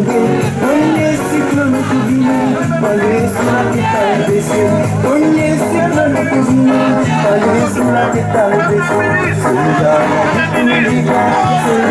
Tingin Onde si klami kuzina Magres na kita desin Onde si klami kuzina Magres na kita desin Sudah Sudah